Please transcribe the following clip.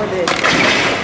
まで。